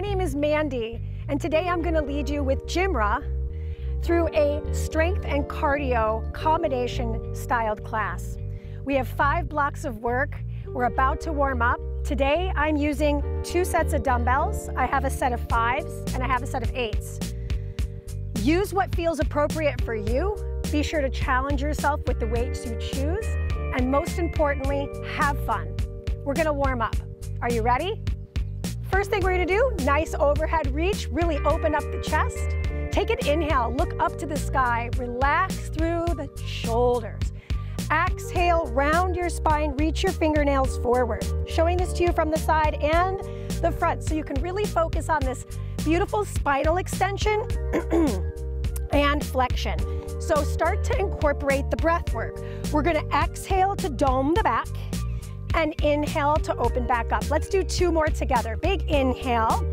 My name is Mandee, and today I'm going to lead you with GymRa through a strength and cardio combination styled class. We have five blocks of work. We're about to warm up. Today I'm using two sets of dumbbells. I have a set of fives and I have a set of eights. Use what feels appropriate for you. Be sure to challenge yourself with the weights you choose. And most importantly, have fun. We're gonna warm up. Are you ready? First thing we're gonna do, nice overhead reach, really open up the chest. Take an inhale, look up to the sky, relax through the shoulders. Exhale, round your spine, reach your fingernails forward. Showing this to you from the side and the front so you can really focus on this beautiful spinal extension and flexion. So start to incorporate the breath work. We're gonna exhale to dome the back and inhale to open back up. Let's do two more together. Big inhale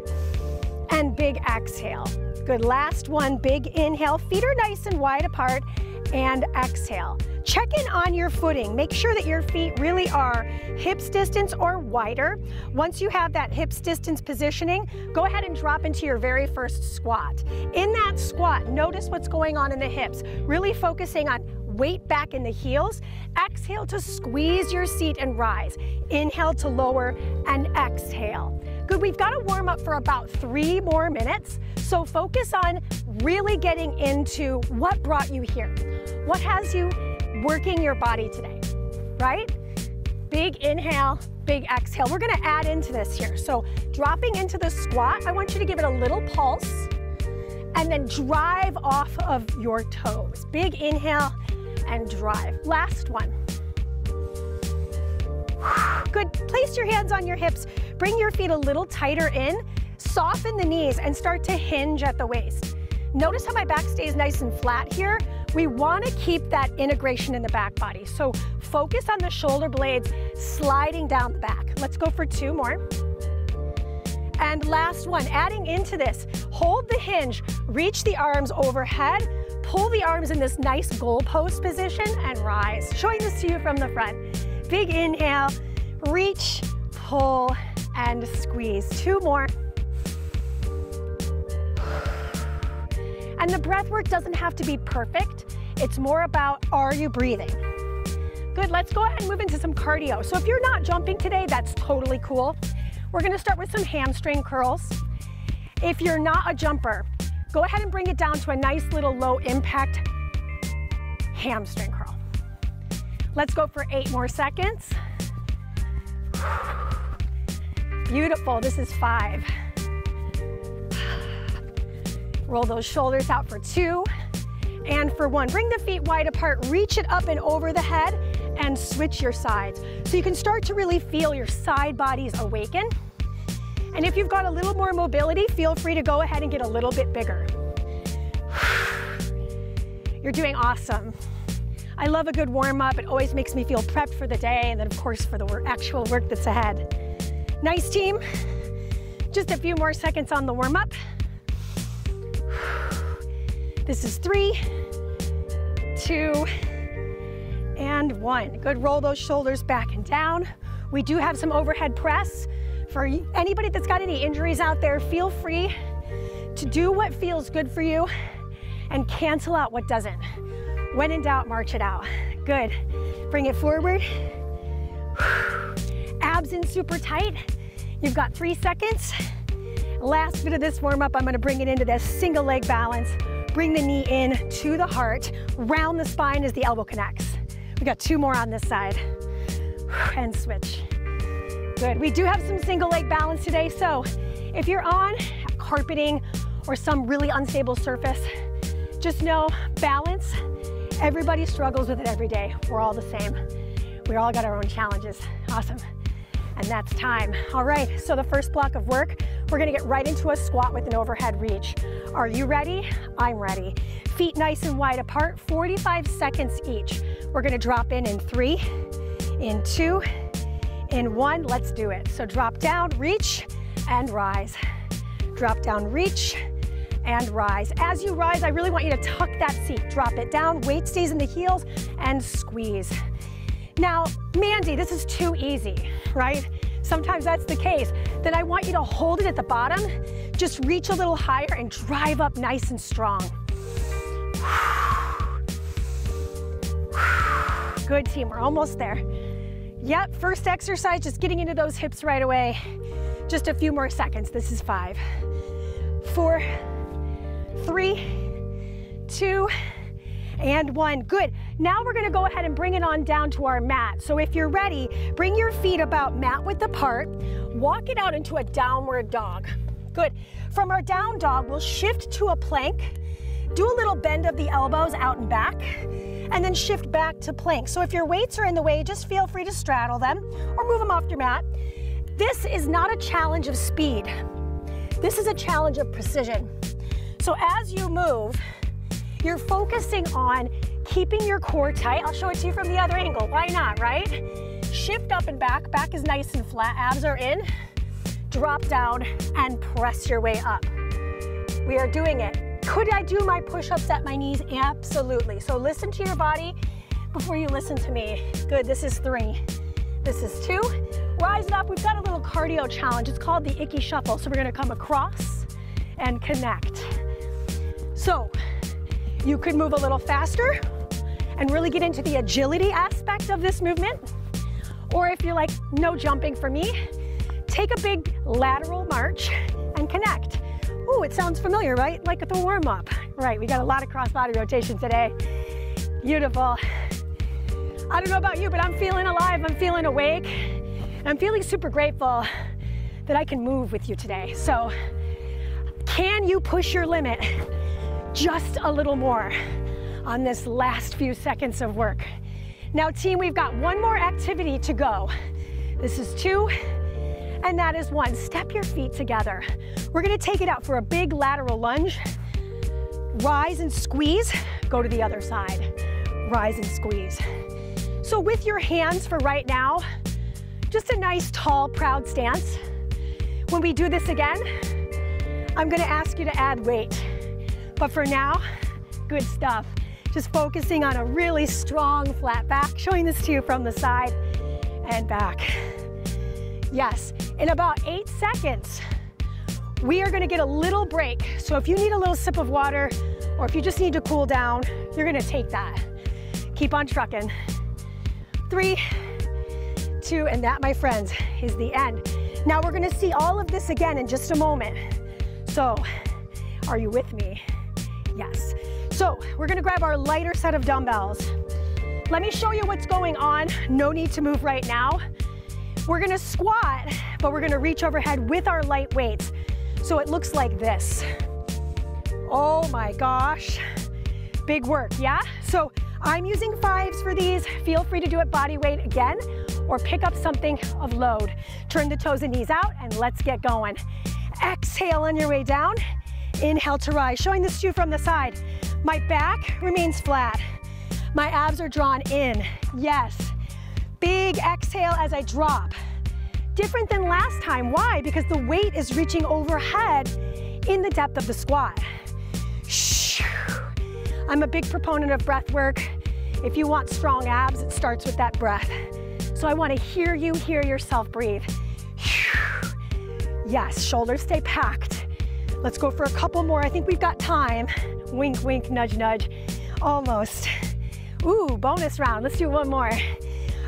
and big exhale. Good, last one, big inhale. Feet are nice and wide apart and exhale. Check in on your footing. Make sure that your feet really are hips distance or wider. Once you have that hips distance positioning, go ahead and drop into your very first squat. In that squat, notice what's going on in the hips, really focusing on weight back in the heels. Exhale to squeeze your seat and rise. Inhale to lower and exhale. Good, we've got to warm up for about three more minutes. So focus on really getting into what brought you here. What has you working your body today, right? Big inhale, big exhale. We're gonna add into this here. So dropping into the squat, I want you to give it a little pulse and then drive off of your toes. Big inhale, and drive. Last one. Good, place your hands on your hips. Bring your feet a little tighter in. Soften the knees and start to hinge at the waist. Notice how my back stays nice and flat here. We wanna keep that integration in the back body. So focus on the shoulder blades sliding down the back. Let's go for two more. And last one, adding into this, hold the hinge, reach the arms overhead, Pull the arms in this nice goalpost position and rise. Showing this to you from the front. Big inhale, reach, pull, and squeeze. Two more. And the breath work doesn't have to be perfect. It's more about, are you breathing? Good, let's go ahead and move into some cardio. So if you're not jumping today, that's totally cool. We're gonna start with some hamstring curls. If you're not a jumper, Go ahead and bring it down to a nice little low impact hamstring curl. Let's go for eight more seconds. Beautiful, this is five. Roll those shoulders out for two and for one. Bring the feet wide apart, reach it up and over the head and switch your sides. So you can start to really feel your side bodies awaken. And if you've got a little more mobility, feel free to go ahead and get a little bit bigger. You're doing awesome. I love a good warm up. It always makes me feel prepped for the day and then of course for the actual work that's ahead. Nice team. Just a few more seconds on the warm up. This is three, two, and one. Good, roll those shoulders back and down. We do have some overhead press. For anybody that's got any injuries out there, feel free to do what feels good for you and cancel out what doesn't. When in doubt, march it out. Good. Bring it forward. Abs in super tight. You've got three seconds. Last bit of this warm up, I'm gonna bring it into this single leg balance. Bring the knee in to the heart. Round the spine as the elbow connects. We got two more on this side. And switch. Good, we do have some single leg balance today, so if you're on carpeting or some really unstable surface, just know balance, everybody struggles with it every day. We're all the same. We all got our own challenges. Awesome. And that's time. All right, so the first block of work, we're gonna get right into a squat with an overhead reach. Are you ready? I'm ready. Feet nice and wide apart, 45 seconds each. We're gonna drop in in three, in two, in one, let's do it. So drop down, reach, and rise. Drop down, reach, and rise. As you rise, I really want you to tuck that seat. Drop it down, weight stays in the heels, and squeeze. Now, Mandee, this is too easy, right? sometimes that's the case, then I want you to hold it at the bottom, just reach a little higher and drive up nice and strong. Good team, we're almost there. Yep, first exercise, just getting into those hips right away. Just a few more seconds, this is five, four, three, two, and one. Good. Now we're gonna go ahead and bring it on down to our mat. So if you're ready, bring your feet about mat width apart, walk it out into a downward dog. Good. From our down dog, we'll shift to a plank, do a little bend of the elbows out and back, and then shift back to plank. So if your weights are in the way, just feel free to straddle them or move them off your mat. This is not a challenge of speed. This is a challenge of precision. So as you move, you're focusing on keeping your core tight. I'll show it to you from the other angle. Why not, right? Shift up and back. Back is nice and flat. Abs are in. Drop down and press your way up. We are doing it. Could I do my push-ups at my knees? Absolutely. So listen to your body before you listen to me. Good, this is three. This is two. Rise up. We've got a little cardio challenge. It's called the Ickey Shuffle. So we're gonna come across and connect. So you could move a little faster and really get into the agility aspect of this movement. Or if you're like, no jumping for me, take a big lateral march and connect. Ooh, it sounds familiar, right? Like the warm up. Right, we got a lot of cross body rotation today. Beautiful. I don't know about you, but I'm feeling alive, I'm feeling awake. I'm feeling super grateful that I can move with you today. So, can you push your limit? just a little more on this last few seconds of work. Now team, we've got one more activity to go. This is two, and that is one. Step your feet together. We're gonna take it out for a big lateral lunge. Rise and squeeze, go to the other side. Rise and squeeze. So with your hands for right now, just a nice, tall, proud stance. When we do this again, I'm gonna ask you to add weight. But for now, good stuff. Just focusing on a really strong flat back, showing this to you from the side and back. Yes, in about eight seconds, we are gonna get a little break. So if you need a little sip of water, or if you just need to cool down, you're gonna take that. Keep on trucking. Three, two, and that, my friends, is the end. Now we're gonna see all of this again in just a moment. So, are you with me? Yes. So we're gonna grab our lighter set of dumbbells. Let me show you what's going on. No need to move right now. We're gonna squat, but we're gonna reach overhead with our light weights. So it looks like this. Oh my gosh. Big work, yeah? So I'm using fives for these. Feel free to do it body weight again or pick up something of load. Turn the toes and knees out and let's get going. Exhale on your way down Inhale to rise, showing this to you from the side. My back remains flat. My abs are drawn in, yes. Big exhale as I drop. Different than last time, why? Because the weight is reaching overhead in the depth of the squat. I'm a big proponent of breath work. If you want strong abs, it starts with that breath. So I wanna hear you hear yourself breathe. Yes, shoulders stay packed. Let's go for a couple more. I think we've got time. Wink, wink, nudge, nudge. Almost. Ooh, bonus round. Let's do one more.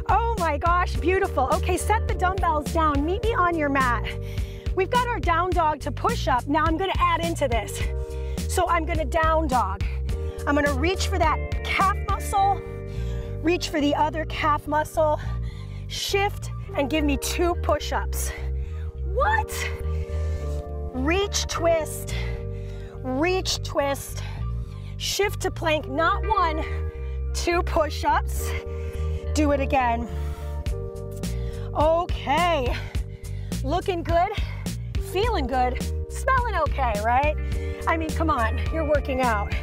Oh my gosh, beautiful. Okay, set the dumbbells down. Meet me on your mat. We've got our down dog to push up. Now I'm gonna add into this. So I'm gonna down dog. I'm gonna reach for that calf muscle, reach for the other calf muscle, shift, and give me two push-ups. What? reach, twist, reach, twist, shift to plank, not one, two push-ups. Do it again. Okay, looking good, feeling good, smelling okay, right? I mean, come on, you're working out.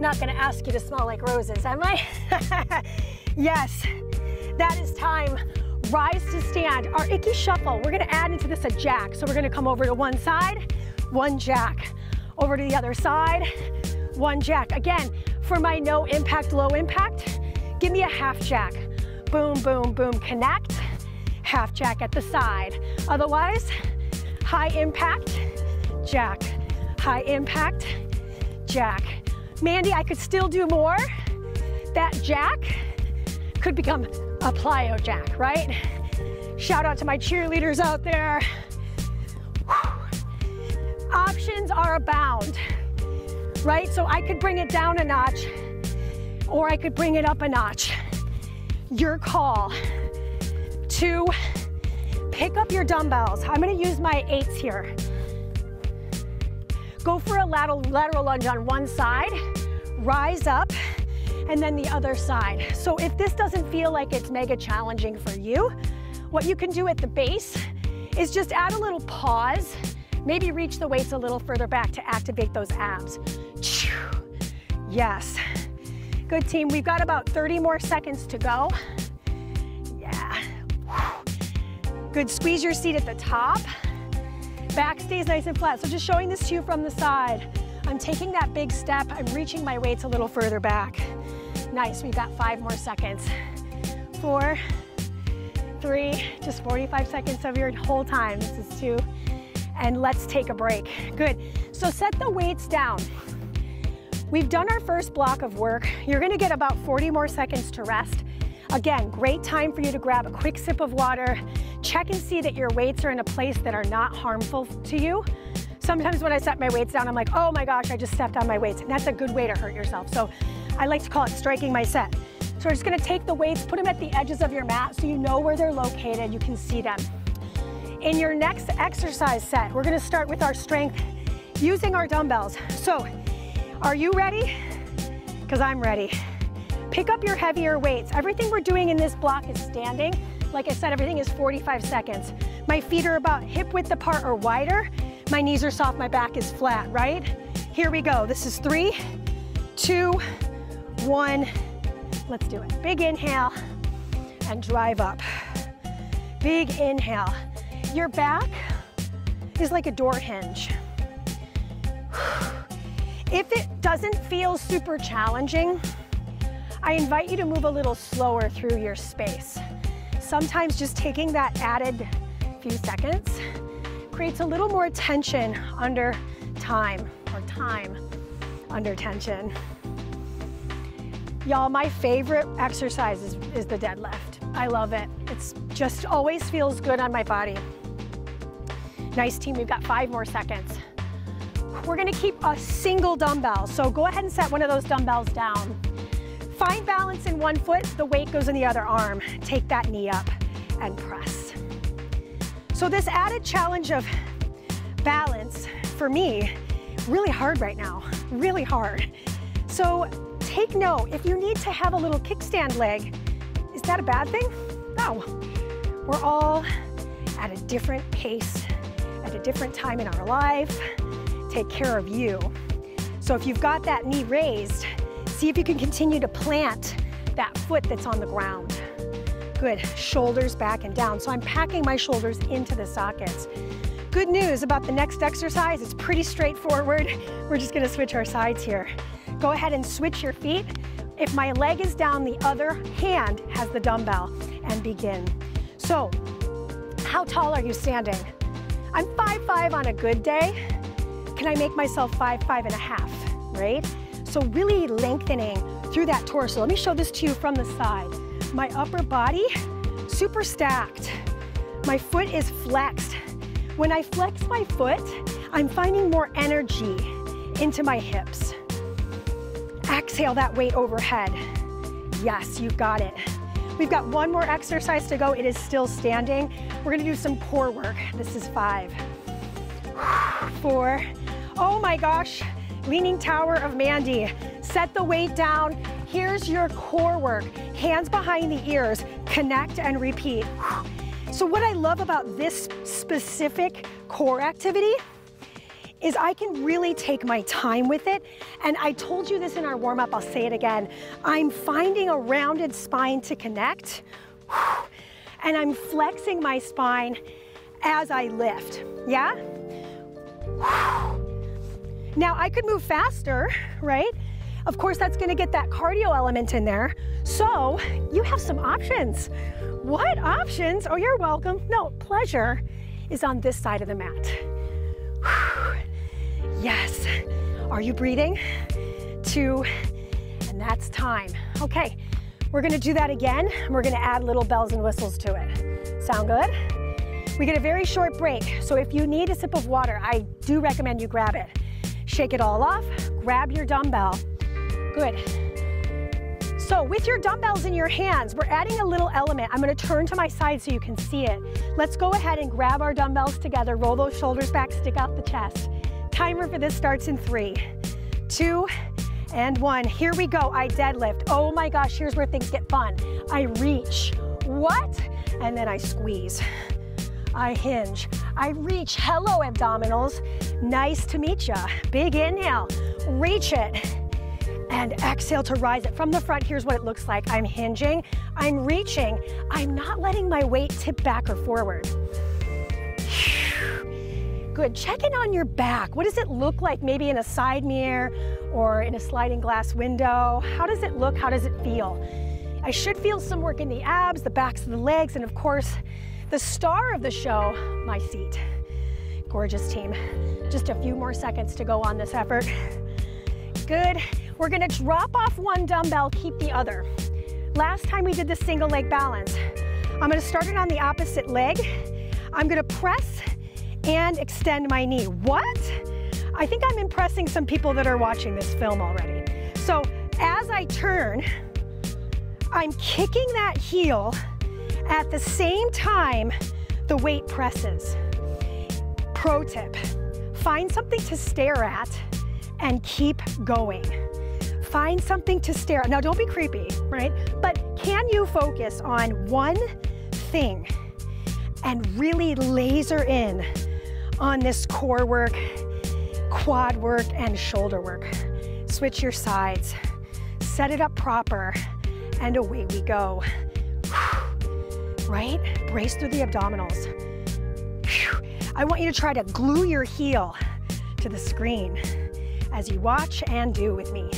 Not gonna ask you to smell like roses, am I? yes, that is time rise to stand. Our Ickey shuffle, we're gonna add into this a jack. So we're gonna come over to one side, one jack. Over to the other side, one jack. Again, for my no impact, low impact, give me a half jack. Boom, boom, boom, connect, half jack at the side. Otherwise, high impact, jack, high impact, jack. Mandee, I could still do more. That jack could become a plyo jack, right? Shout out to my cheerleaders out there. Options are abound, right? So I could bring it down a notch or I could bring it up a notch. Your call to pick up your dumbbells. I'm gonna use my eights here. Go for a lateral, lateral lunge on one side, rise up, and then the other side. So if this doesn't feel like it's mega challenging for you, what you can do at the base is just add a little pause, maybe reach the weights a little further back to activate those abs. Yes. Good team, we've got about 30 more seconds to go. Yeah. Good, squeeze your seat at the top. Back stays nice and flat. So just showing this to you from the side. I'm taking that big step. I'm reaching my weights a little further back. Nice, we've got five more seconds. Four, three, just 45 seconds of your whole time. This is two. And let's take a break. Good. So set the weights down. We've done our first block of work. You're gonna get about 40 more seconds to rest. Again, great time for you to grab a quick sip of water, check and see that your weights are in a place that are not harmful to you. Sometimes when I set my weights down, I'm like, oh my gosh, I just stepped on my weights. And that's a good way to hurt yourself. So I like to call it striking my set. So we're just gonna take the weights, put them at the edges of your mat so you know where they're located, you can see them. In your next exercise set, we're gonna start with our strength using our dumbbells. So are you ready? Because I'm ready. Pick up your heavier weights. Everything we're doing in this block is standing. Like I said, everything is 45 seconds. My feet are about hip width apart or wider. My knees are soft, my back is flat, right? Here we go. This is three, two, one. Let's do it. Big inhale and drive up. Big inhale. Your back is like a door hinge. If it doesn't feel super challenging, I invite you to move a little slower through your space. Sometimes just taking that added few seconds creates a little more tension under time or time under tension. Y'all, my favorite exercise is, is the deadlift. I love it. It's just always feels good on my body. Nice team, we've got five more seconds. We're gonna keep a single dumbbell. So go ahead and set one of those dumbbells down. Find balance in one foot, the weight goes in the other arm. Take that knee up and press. So this added challenge of balance for me, really hard right now, really hard. So take note, if you need to have a little kickstand leg, is that a bad thing? No. We're all at a different pace, at a different time in our life, take care of you. So if you've got that knee raised, see if you can continue to plant that foot that's on the ground. Good, shoulders back and down. So I'm packing my shoulders into the sockets. Good news about the next exercise, it's pretty straightforward. We're just gonna switch our sides here. Go ahead and switch your feet. If my leg is down, the other hand has the dumbbell and begin. So, how tall are you standing? I'm 5'5", on a good day can I make myself five, five and a half, right? So really lengthening through that torso. Let me show this to you from the side. My upper body, super stacked. My foot is flexed. When I flex my foot, I'm finding more energy into my hips. Exhale that weight overhead. Yes, you got it. We've got one more exercise to go. It is still standing. We're gonna do some core work. This is five, four, Oh my gosh, Leaning Tower of Mandee. Set the weight down. Here's your core work. Hands behind the ears. Connect and repeat. So what I love about this specific core activity is I can really take my time with it. And I told you this in our warm up, I'll say it again. I'm finding a rounded spine to connect. And I'm flexing my spine as I lift, yeah? Now I could move faster, right? Of course, that's gonna get that cardio element in there. So you have some options. What options? Oh, you're welcome. No, pleasure is on this side of the mat. Yes. Are you breathing? Two, and that's time. Okay, we're gonna do that again. We're gonna add little bells and whistles to it. Sound good? We get a very short break, so if you need a sip of water, I do recommend you grab it. Shake it all off, grab your dumbbell. Good. So with your dumbbells in your hands, we're adding a little element. I'm gonna turn to my side so you can see it. Let's go ahead and grab our dumbbells together, roll those shoulders back, stick out the chest. Timer for this starts in three, two, and one. Here we go, I deadlift. Oh my gosh, here's where things get fun. I reach, what? And then I squeeze. I hinge. I reach, hello abdominals. Nice to meet ya. Big inhale, reach it. And exhale to rise it from the front. Here's what it looks like. I'm hinging, I'm reaching. I'm not letting my weight tip back or forward. Good, check in on your back. What does it look like maybe in a side mirror or in a sliding glass window? How does it look, how does it feel? I should feel some work in the abs, the backs of the legs, and of course, the star of the show, my seat. Gorgeous team. Just a few more seconds to go on this effort. Good. We're gonna drop off one dumbbell, keep the other. Last time we did the single leg balance. I'm gonna start it on the opposite leg. I'm gonna press and extend my knee. What? I think I'm impressing some people that are watching this film already. So as I turn, I'm kicking that heel at the same time the weight presses. Pro tip, find something to stare at and keep going. Find something to stare at. Now don't be creepy, right? But can you focus on one thing and really laser in on this core work, quad work, and shoulder work. Switch your sides, set it up proper, and away we go. Right? Brace through the abdominals. I want you to try to glue your heel to the screen as you watch and do with me.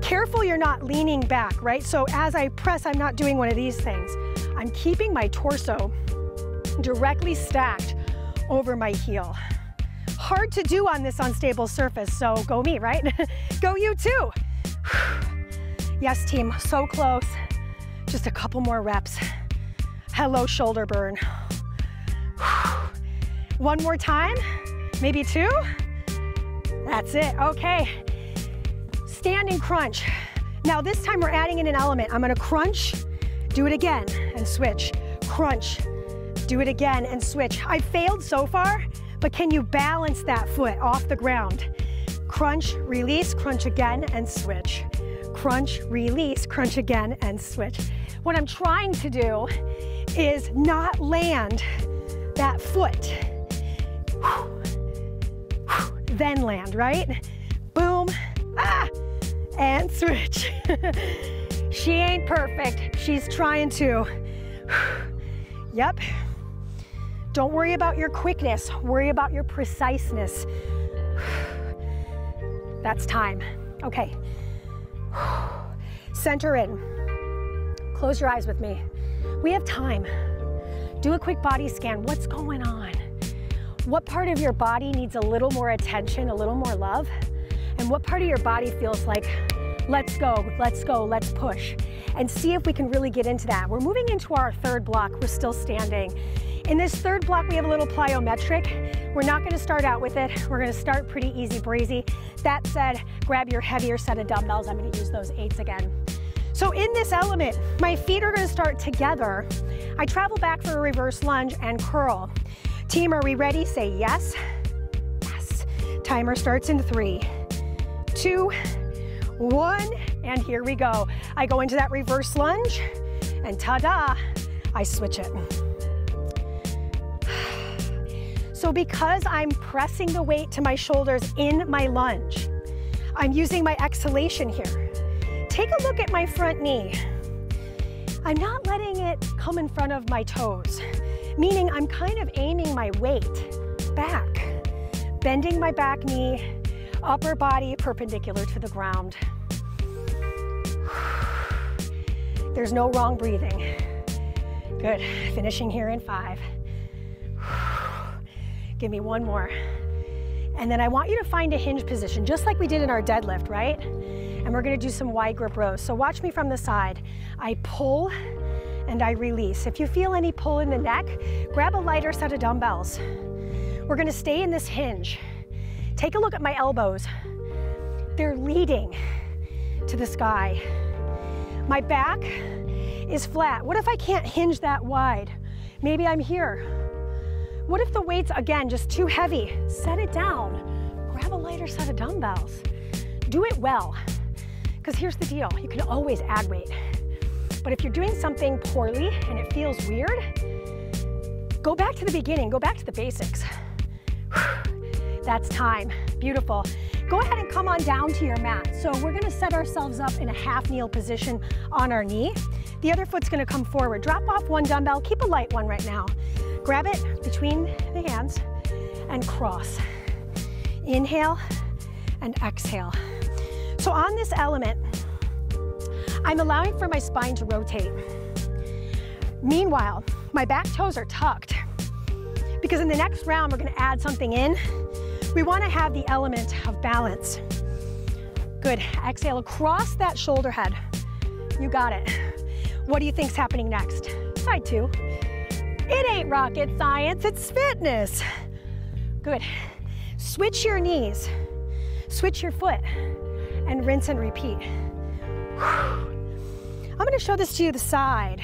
Careful you're not leaning back, right? So as I press, I'm not doing one of these things. I'm keeping my torso directly stacked over my heel. Hard to do on this unstable surface, so go me, right? go you too. yes, team, so close. Just a couple more reps. Hello, shoulder burn. One more time, maybe two. That's it, okay. Standing crunch. Now this time we're adding in an element. I'm gonna crunch, do it again, and switch. Crunch, do it again and switch. I failed so far, but can you balance that foot off the ground? Crunch, release, crunch again and switch. Crunch, release, crunch again and switch. What I'm trying to do is not land that foot. Then land, right? Boom, ah, and switch. she ain't perfect. She's trying to. Yep. Don't worry about your quickness, worry about your preciseness. That's time. Okay. Center in. Close your eyes with me. We have time. Do a quick body scan. What's going on? What part of your body needs a little more attention, a little more love? And what part of your body feels like, let's go, let's go, let's push? And see if we can really get into that. We're moving into our third block. We're still standing. In this third block, we have a little plyometric. We're not gonna start out with it. We're gonna start pretty easy breezy. That said, grab your heavier set of dumbbells. I'm gonna use those eights again. So in this element, my feet are gonna start together. I travel back for a reverse lunge and curl. Team, are we ready? Say yes. Yes. Timer starts in three, two, one, and here we go. I go into that reverse lunge, and ta-da, I switch it. So because I'm pressing the weight to my shoulders in my lunge, I'm using my exhalation here. Take a look at my front knee. I'm not letting it come in front of my toes, meaning I'm kind of aiming my weight back, bending my back knee, Upper body perpendicular to the ground. There's no wrong breathing. Good, finishing here in five. Give me one more. And then I want you to find a hinge position, just like we did in our deadlift, right? And we're gonna do some wide grip rows. So watch me from the side. I pull and I release. If you feel any pull in the neck, grab a lighter set of dumbbells. We're gonna stay in this hinge. Take a look at my elbows. They're leading to the sky. My back is flat. What if I can't hinge that wide? Maybe I'm here. What if the weight's, again, just too heavy? Set it down. Grab a lighter set of dumbbells. Do it well. Because here's the deal, you can always add weight. But if you're doing something poorly and it feels weird, go back to the beginning, go back to the basics. That's time, beautiful. Go ahead and come on down to your mat. So we're gonna set ourselves up in a half kneel position on our knee. The other foot's gonna come forward. Drop off one dumbbell, keep a light one right now. Grab it between the hands and cross. Inhale and exhale. So on this element, I'm allowing for my spine to rotate. Meanwhile, my back toes are tucked because in the next round, we're gonna add something in. We wanna have the element of balance. Good, exhale across that shoulder head. You got it. What do you think's happening next? Side two. It ain't rocket science, it's fitness. Good. Switch your knees, switch your foot, and rinse and repeat. I'm gonna show this to you the side.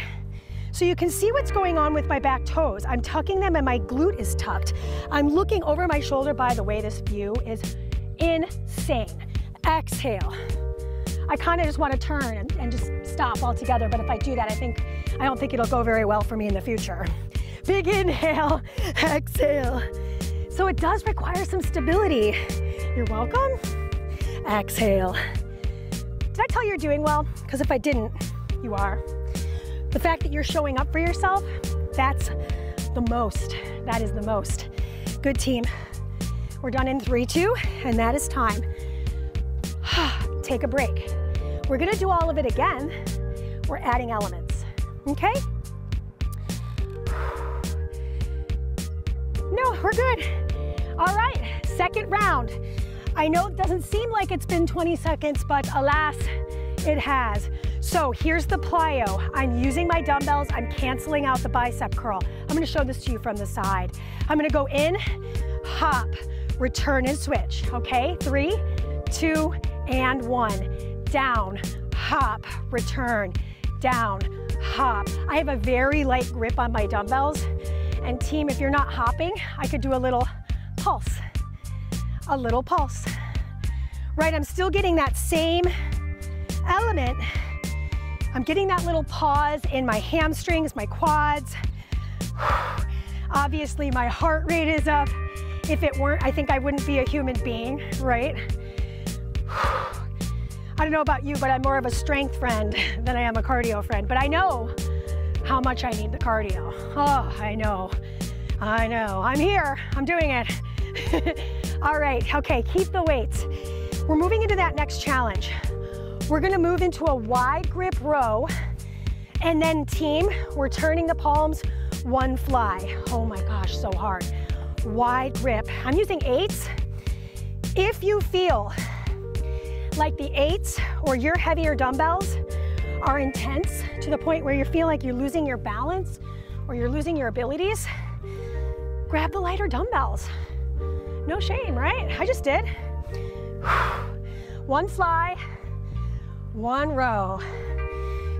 So you can see what's going on with my back toes. I'm tucking them and my glute is tucked. I'm looking over my shoulder. By the way, this view is insane. Exhale. I kind of just want to turn and, and, just stop altogether, but if I do that, I think, I don't think it'll go very well for me in the future. Big inhale, exhale. So it does require some stability. You're welcome. Exhale. Did I tell you you're doing well? Because if I didn't, you are. The fact that you're showing up for yourself, that's the most. That is the most. Good team. We're done in three, two, and that is time. Take a break. We're gonna do all of it again. We're adding elements, okay? No, we're good. All right, second round. I know it doesn't seem like it's been 20 seconds, but alas, it has. So here's the plyo. I'm using my dumbbells. I'm canceling out the bicep curl. I'm gonna show this to you from the side. I'm gonna go in, hop, return and switch, okay? Three, two, and one. Down, hop, return, down, hop. I have a very light grip on my dumbbells and team, if you're not hopping, I could do a little pulse, a little pulse. Right, I'm still getting that same element. I'm getting that little pause in my hamstrings, my quads. Obviously, my heart rate is up. If it weren't, I think I wouldn't be a human being, right? I don't know about you, but I'm more of a strength friend than I am a cardio friend. But I know how much I need the cardio. Oh, I know. I know. I'm here. I'm doing it. All right. Okay. Keep the weights. We're moving into that next challenge. We're to move into a wide grip row. And then team, we're turning the palms one fly. Oh my gosh, so hard. Wide grip. I'm using eights. If you feel like the eights or your heavier dumbbells are intense to the point where you feel like you're losing your balance or you're losing your abilities, grab the lighter dumbbells. No shame, right? I just did. One fly, one row.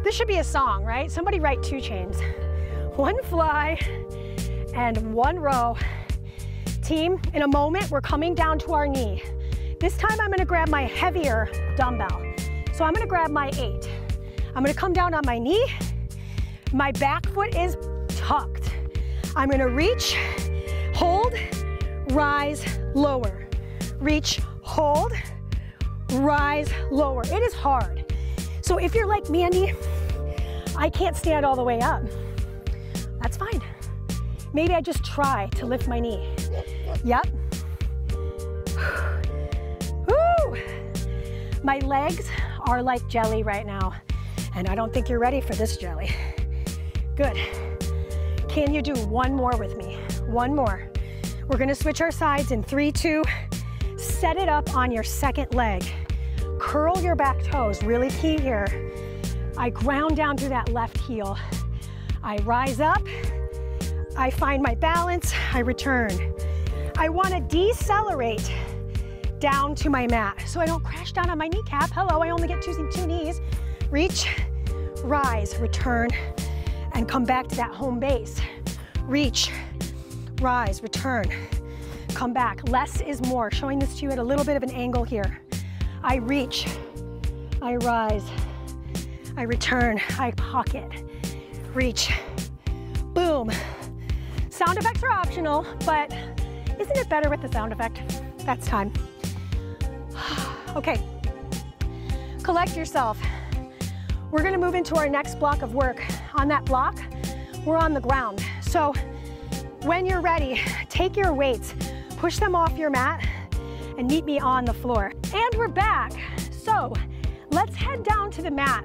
This should be a song, right? Somebody write 2 chains. One fly and one row. Team, in a moment, we're coming down to our knee. This time I'm gonna grab my heavier dumbbell. So I'm gonna grab my eight. I'm gonna come down on my knee. My back foot is tucked. I'm gonna reach, hold, rise, lower. Reach, hold, rise, lower. It is hard. So if you're like Mandee, I can't stand all the way up. That's fine. Maybe I just try to lift my knee. Yep. My legs are like jelly right now, and I don't think you're ready for this jelly. Good. Can you do one more with me? One more. We're gonna switch our sides in three, two. Set it up on your second leg. Curl your back toes, really key here. I ground down through that left heel. I rise up, I find my balance, I return. I wanna decelerate down to my mat so I don't crash down on my kneecap. Hello, I only get two, two knees. Reach, rise, return, and come back to that home base. Reach, rise, return, come back. Less is more, showing this to you at a little bit of an angle here. I reach, I rise, I return, I pocket, reach, boom. Sound effects are optional, but isn't it better with the sound effect? That's time. okay, collect yourself. We're gonna move into our next block of work. On that block, we're on the ground. So when you're ready, take your weights, push them off your mat, and meet me on the floor. And we're back. So let's head down to the mat.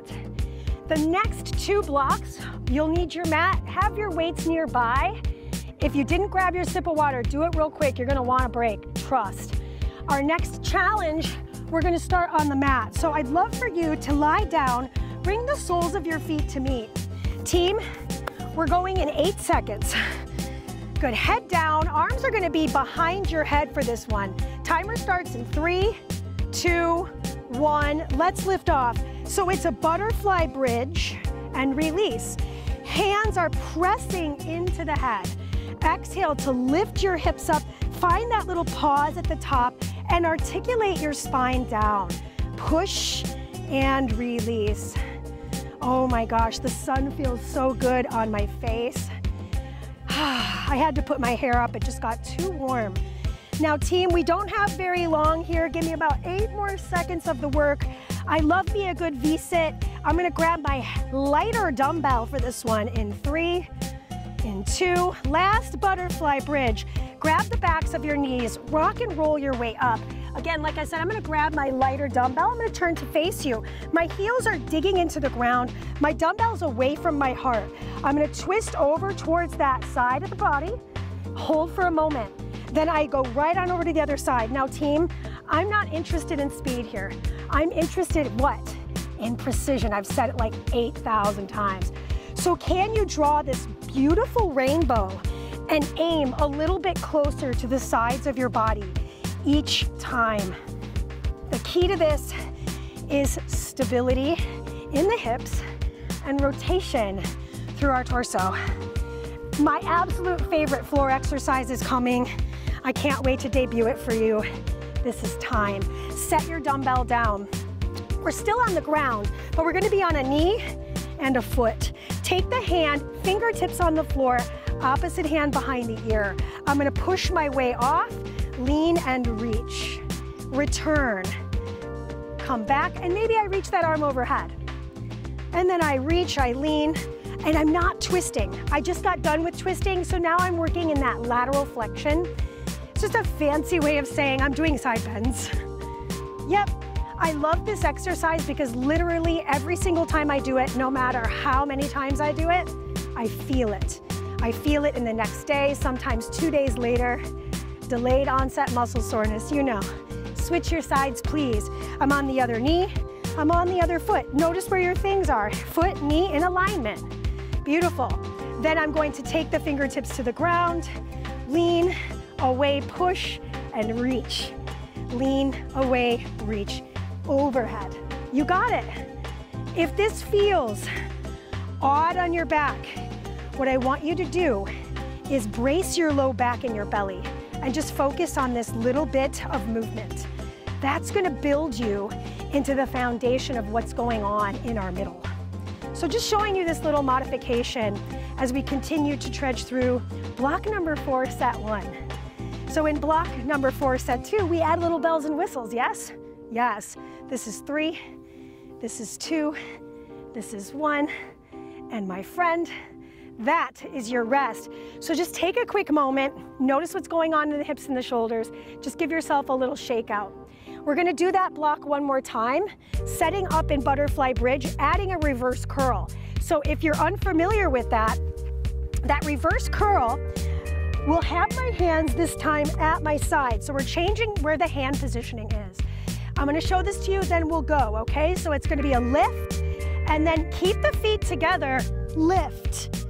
The next two blocks, you'll need your mat, have your weights nearby. If you didn't grab your sip of water, do it real quick. You're gonna wanna break, trust. Our next challenge, we're gonna start on the mat. So I'd love for you to lie down, bring the soles of your feet to meet. Team, we're going in eight seconds. Good, head down. Arms are gonna be behind your head for this one. Timer starts in three, two, one. Let's lift off. So it's a butterfly bridge and release. Hands are pressing into the head. Exhale to lift your hips up. Find that little pause at the top and articulate your spine down. Push and release. Oh my gosh, the sun feels so good on my face. I had to put my hair up, it just got too warm. Now team, we don't have very long here. Give me about eight more seconds of the work. I love me a good V-sit. I'm gonna grab my lighter dumbbell for this one in three, in two. Last butterfly bridge. Grab the backs of your knees, rock and roll your way up. Again, like I said, I'm gonna grab my lighter dumbbell. I'm gonna turn to face you. My heels are digging into the ground. My dumbbell's away from my heart. I'm gonna twist over towards that side of the body. Hold for a moment. Then I go right on over to the other side. Now team, I'm not interested in speed here. I'm interested in what? In precision. I've said it like 8,000 times. So can you draw this beautiful rainbow and aim a little bit closer to the sides of your body? Each time. The key to this is stability in the hips and rotation through our torso. My absolute favorite floor exercise is coming. I can't wait to debut it for you. This is time. Set your dumbbell down. We're still on the ground, but we're gonna be on a knee and a foot. Take the hand, fingertips on the floor, opposite hand behind the ear. I'm gonna push my way off lean and reach, return, come back, and maybe I reach that arm overhead. And then I reach, I lean, and I'm not twisting. I just got done with twisting, so now I'm working in that lateral flexion. It's just a fancy way of saying I'm doing side bends. Yep, I love this exercise because literally every single time I do it, no matter how many times I do it, I feel it. I feel it in the next day, sometimes two days later delayed onset muscle soreness, you know. Switch your sides, please. I'm on the other knee, I'm on the other foot. Notice where your things are. Foot, knee in alignment. Beautiful. Then I'm going to take the fingertips to the ground, lean, away, push, and reach. Lean, away, reach, overhead. You got it. If this feels odd on your back, what I want you to do is brace your low back and your belly and just focus on this little bit of movement. That's gonna build you into the foundation of what's going on in our middle. So just showing you this little modification as we continue to trudge through block number four, set one. So in block number four, set two, we add little bells and whistles, yes? Yes. This is three, this is two, this is one, and my friend, that is your rest. So just take a quick moment, notice what's going on in the hips and the shoulders. Just give yourself a little shake out. We're gonna do that block one more time, setting up in butterfly bridge, adding a reverse curl. So if you're unfamiliar with that, that reverse curl will have my hands this time at my side. So we're changing where the hand positioning is. I'm gonna show this to you, then we'll go, okay? So it's gonna be a lift, and then keep the feet together, lift,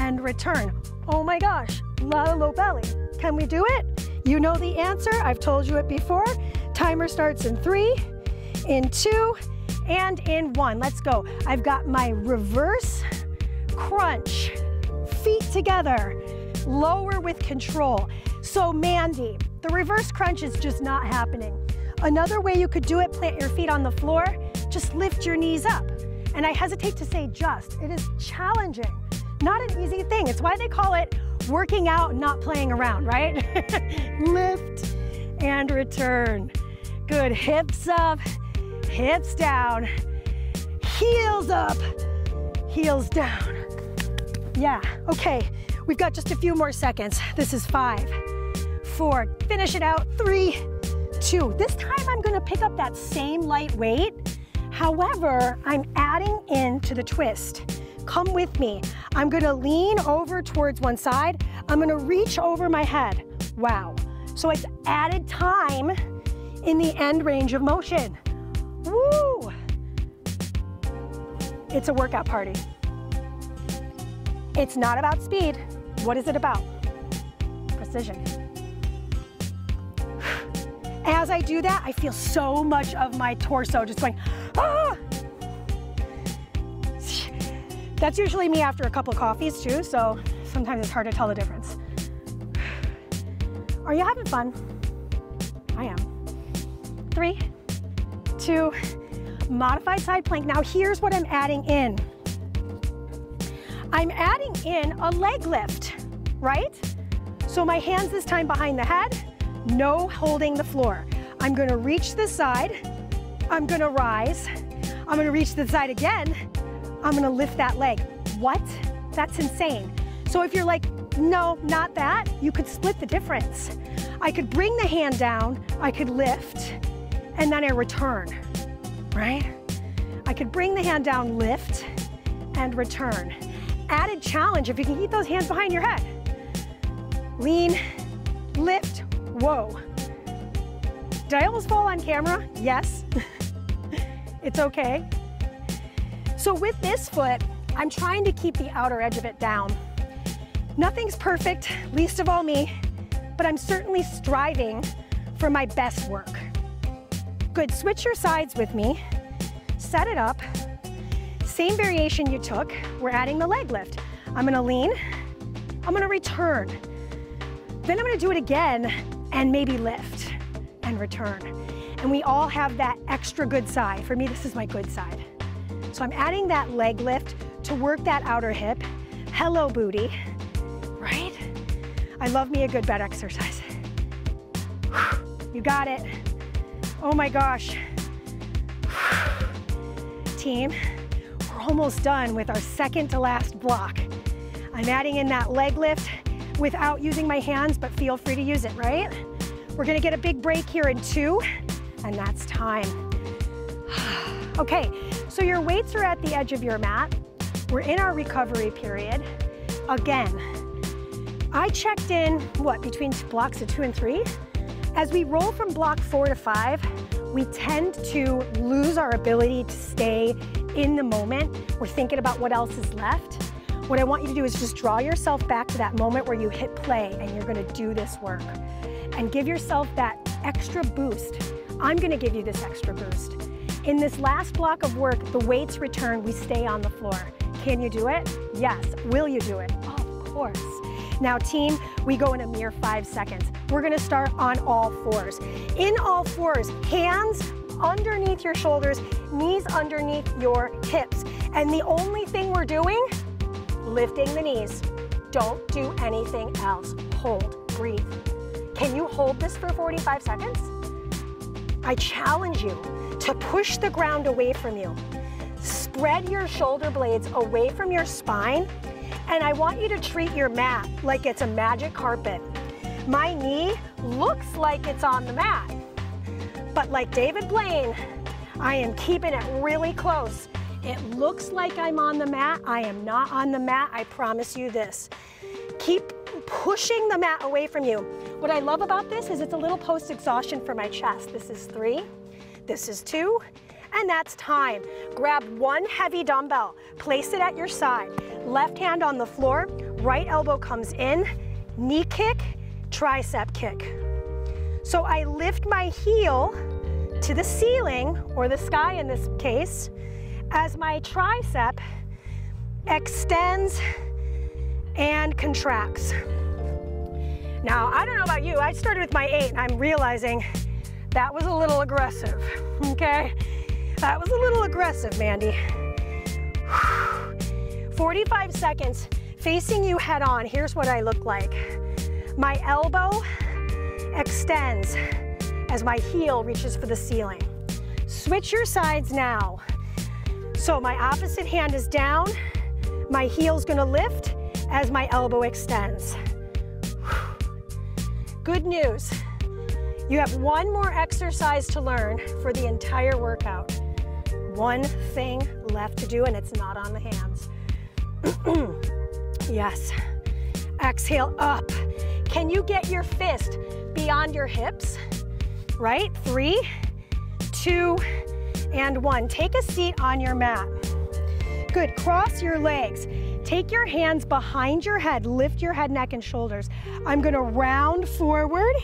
and return. Oh my gosh, of low belly. Can we do it? You know the answer, I've told you it before. Timer starts in three, in two, and in one. Let's go. I've got my reverse crunch, feet together, lower with control. So Mandee, the reverse crunch is just not happening. Another way you could do it, plant your feet on the floor, just lift your knees up. And I hesitate to say just, it is challenging. Not an easy thing. It's why they call it working out, not playing around, right? Lift and return. Good, hips up, hips down, heels up, heels down. Yeah, okay, we've got just a few more seconds. This is five, four, finish it out, three, two. This time I'm gonna pick up that same light weight. However, I'm adding into the twist. Come with me. I'm gonna lean over towards one side. I'm gonna reach over my head. Wow. So it's added time in the end range of motion. Woo! It's a workout party. It's not about speed. What is it about? Precision. As I do that, I feel so much of my torso just going, ah! That's usually me after a couple of coffees too, so sometimes it's hard to tell the difference. Are you having fun? I am. Three, two, modified side plank. Now here's what I'm adding in. I'm adding in a leg lift, right? So my hands this time behind the head, no holding the floor. I'm gonna reach the side, I'm gonna rise, I'm gonna reach the side again, I'm gonna lift that leg. What? That's insane. So if you're like, no, not that, you could split the difference. I could bring the hand down, I could lift, and then I return, right? I could bring the hand down, lift, and return. Added challenge if you can keep those hands behind your head. Lean, lift, Whoa. Did I almost fall on camera? Yes. it's okay. So with this foot, I'm trying to keep the outer edge of it down. Nothing's perfect, least of all me, but I'm certainly striving for my best work. Good, switch your sides with me. Set it up. Same variation you took, we're adding the leg lift. I'm gonna lean, I'm gonna return. Then I'm gonna do it again and maybe lift and return. And we all have that extra good side. For me, this is my good side. So I'm adding that leg lift to work that outer hip. Hello, booty, right? I love me a good bed exercise. You got it. Oh my gosh. Team, we're almost done with our second to last block. I'm adding in that leg lift without using my hands, but feel free to use it, right? We're gonna get a big break here in two, and that's time. okay, so your weights are at the edge of your mat. We're in our recovery period. Again, I checked in, what, between blocks of two and three? As we roll from block four to five, we tend to lose our ability to stay in the moment. We're thinking about what else is left. What I want you to do is just draw yourself back to that moment where you hit play and you're gonna do this work. And give yourself that extra boost. I'm gonna give you this extra boost. In this last block of work, the weights return, we stay on the floor. Can you do it? Yes. Will you do it? Of course. Now team, we go in a mere five seconds. We're gonna start on all fours. In all fours, hands underneath your shoulders, knees underneath your hips. And the only thing we're doing lifting the knees. Don't do anything else. Hold, breathe. Can you hold this for 45 seconds? I challenge you to push the ground away from you. Spread your shoulder blades away from your spine, and I want you to treat your mat like it's a magic carpet. My knee looks like it's on the mat, But like David Blaine, I am keeping it really close. It looks like I'm on the mat. I am not on the mat, I promise you this. Keep pushing the mat away from you. What I love about this is it's a little post-exhaustion for my chest. This is three, this is two, and that's time. Grab one heavy dumbbell, place it at your side. Left hand on the floor, right elbow comes in, knee kick, tricep kick. So I lift my heel to the ceiling, or the sky in this case, as my tricep extends and contracts. Now, I don't know about you, I started with my eight and I'm realizing that was a little aggressive, okay? That was a little aggressive, Mandee. 45 seconds facing you head on. Here's what I look like. My elbow extends as my heel reaches for the ceiling. Switch your sides now. So my opposite hand is down, my heel's gonna lift as my elbow extends. Good news, you have one more exercise to learn for the entire workout. One thing left to do and it's not on the hands. yes, exhale up. Can you get your fist beyond your hips? Right, three, two, and one. Take a seat on your mat. Good, cross your legs. Take your hands behind your head, lift your head, neck, and shoulders. I'm gonna round forward,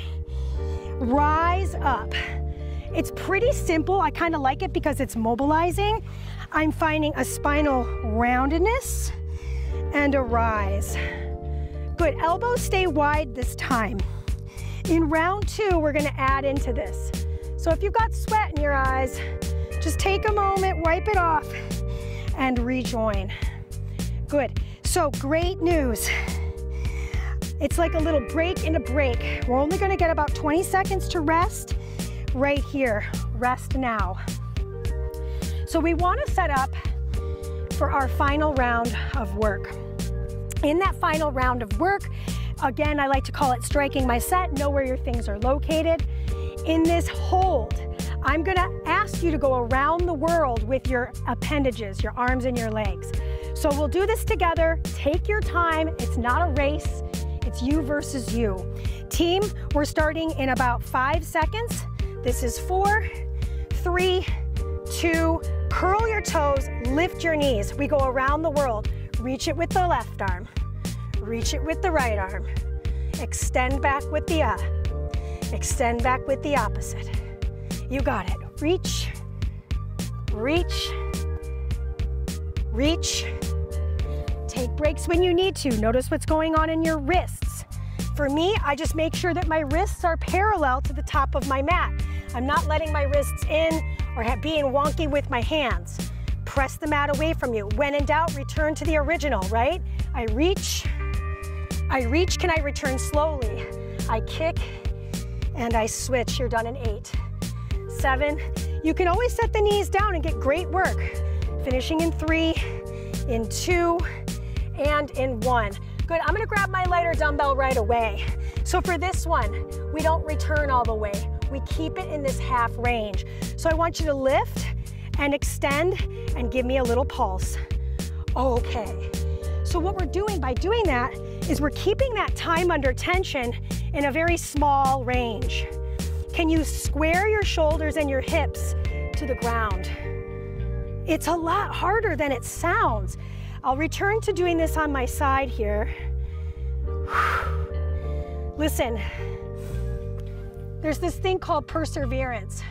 rise up. It's pretty simple. I kind of like it because it's mobilizing. I'm finding a spinal roundedness and a rise. Good, elbows stay wide this time. In round two, we're gonna add into this. So if you've got sweat in your eyes, just take a moment, wipe it off, and rejoin. Good, so great news. It's like a little break in a break. We're only gonna get about 20 seconds to rest right here. Rest now. So we wanna set up for our final round of work. In that final round of work, Again, I like to call it striking my set, know where your things are located. In this hold, I'm gonna ask you to go around the world with your appendages, your arms and your legs. So we'll do this together. Take your time. It's not a race. It's you versus you. Team, we're starting in about five seconds. This is four, three, two, curl your toes, lift your knees. We go around the world. Reach it with the left arm. Reach it with the right arm. Extend back with the uh. Extend back with the opposite. You got it. Reach, reach, reach. Take breaks when you need to. Notice what's going on in your wrists. For me, I just make sure that my wrists are parallel to the top of my mat. I'm not letting my wrists in or being wonky with my hands. Press the mat away from you. When in doubt, return to the original, right? I reach, I reach, can I return slowly? I kick and I switch. You're done in eight, seven. You can always set the knees down and get great work. Finishing in three, in two, and in one. Good, I'm gonna grab my lighter dumbbell right away. So for this one, we don't return all the way. We keep it in this half range. So I want you to lift and extend and give me a little pulse. Okay. So what we're doing by doing that is we're keeping that time under tension in a very small range. Can you square your shoulders and your hips to the ground? It's a lot harder than it sounds. I'll return to doing this on my side here. Listen, there's this thing called perseverance.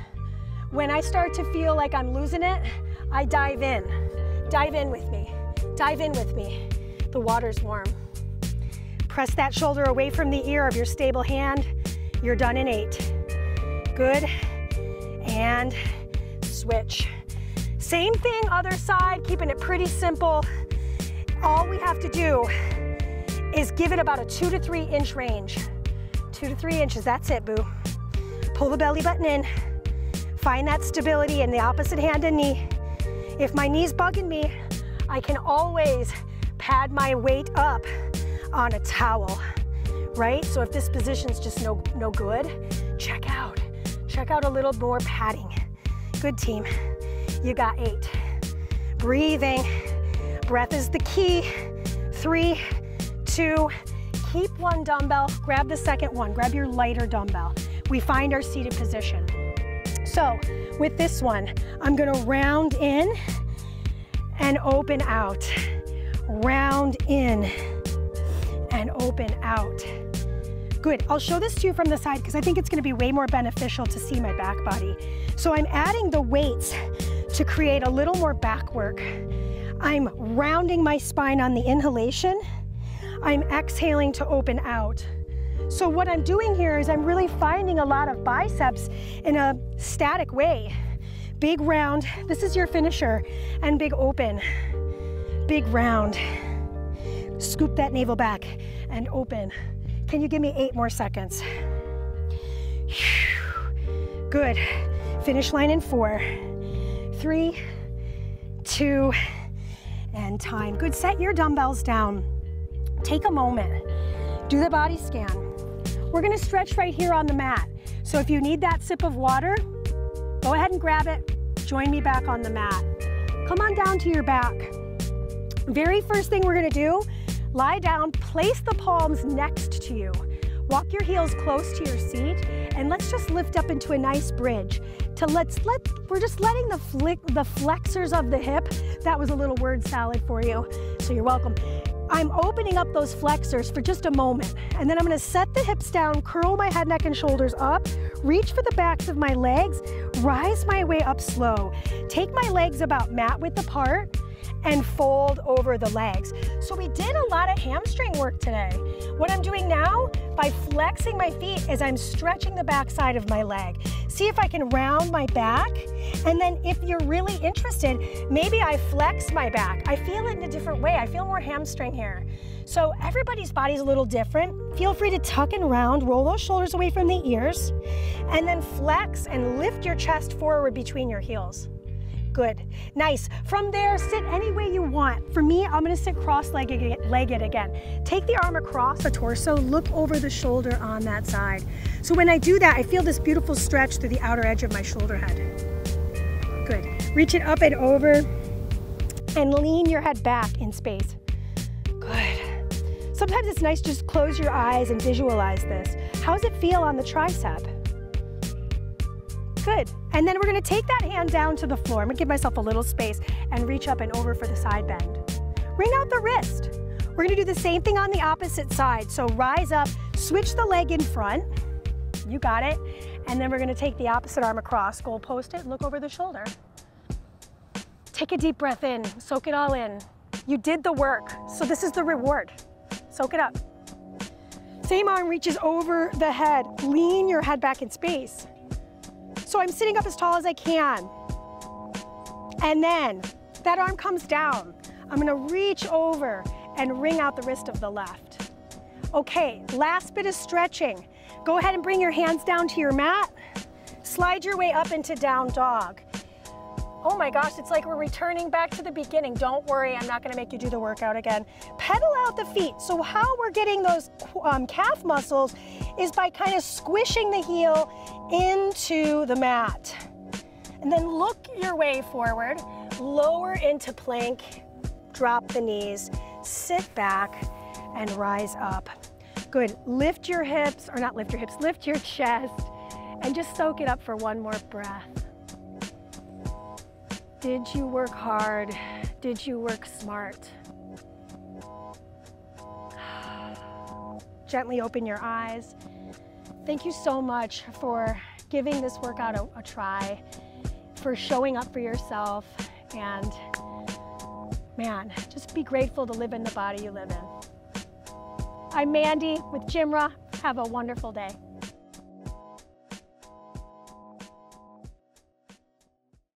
When I start to feel like I'm losing it, I dive in. Dive in with me. Dive in with me. The water's warm. Press that shoulder away from the ear of your stable hand. You're done in eight. Good. And switch. Same thing, other side, keeping it pretty simple. All we have to do is give it about a two to three inch range. Two to three inches, that's it, boo. Pull the belly button in. Find that stability in the opposite hand and knee. If my knee's bugging me, I can always pad my weight up on a towel, right? So if this position's just no, no good, check out, Check out a little more padding. Good team. You got eight. Breathing. Breath is the key. Three, two, keep one dumbbell, grab the second one, grab your lighter dumbbell. We find our seated position. So with this one, I'm gonna round in and open out. Round in and open out. Good, I'll show this to you from the side because I think it's gonna be way more beneficial to see my back body. So I'm adding the weights to create a little more back work. I'm rounding my spine on the inhalation. I'm exhaling to open out. So what I'm doing here is I'm really finding a lot of biceps in a static way. Big round, this is your finisher, and big open. Big round. Scoop that navel back and open. Can you give me eight more seconds? Good. Finish line in four, three, two, and time. Good, set your dumbbells down. Take a moment, do the body scan. We're gonna stretch right here on the mat. So if you need that sip of water, go ahead and grab it. Join me back on the mat. Come on down to your back. Very first thing we're gonna do, lie down, place the palms next to you. Walk your heels close to your seat and let's just lift up into a nice bridge. To let's let we're just letting the flick the flexors of the hip. That was a little word salad for you, so you're welcome. I'm opening up those flexors for just a moment, and then I'm gonna set the hips down, curl my head, neck, and shoulders up, reach for the backs of my legs, rise my way up slow. Take my legs about mat width apart, and fold over the legs. So we did a lot of hamstring work today. What I'm doing now, by flexing my feet, as I'm stretching the back side of my leg. See if I can round my back. And then if you're really interested, maybe I flex my back. I feel it in a different way. I feel more hamstring here. So everybody's body's a little different. Feel free to tuck and round, roll those shoulders away from the ears, and then flex and lift your chest forward between your heels. Good, nice. From there, sit any way you want. For me, I'm gonna sit cross-legged legged again. Take the arm across the torso, look over the shoulder on that side. So when I do that, I feel this beautiful stretch through the outer edge of my shoulder head. Good. Reach it up and over and lean your head back in space. Good. Sometimes it's nice to just close your eyes and visualize this. How does it feel on the tricep? Good. And then we're gonna take that hand down to the floor. I'm gonna give myself a little space and reach up and over for the side bend. Wring out the wrist. We're gonna do the same thing on the opposite side. So rise up, switch the leg in front. You got it. And then we're gonna take the opposite arm across, goal post it, look over the shoulder. Take a deep breath in, soak it all in. You did the work, so this is the reward. Soak it up. Same arm reaches over the head. Lean your head back in space. So I'm sitting up as tall as I can. And then that arm comes down. I'm gonna reach over and wring out the wrist of the left. Okay, last bit of stretching. Go ahead and bring your hands down to your mat. Slide your way up into down dog. Oh my gosh, it's like we're returning back to the beginning. Don't worry, I'm not gonna make you do the workout again. Pedal out the feet. So how we're getting those um, calf muscles is by kind of squishing the heel into the mat. And then look your way forward, lower into plank, drop the knees, sit back, and rise up. Good, lift your hips, or not lift your hips, lift your chest, and just soak it up for one more breath. Did you work hard? Did you work smart? Gently open your eyes. Thank you so much for giving this workout a, a try, for showing up for yourself, and man, just be grateful to live in the body you live in. I'm Mandee with GymRa. Have a wonderful day.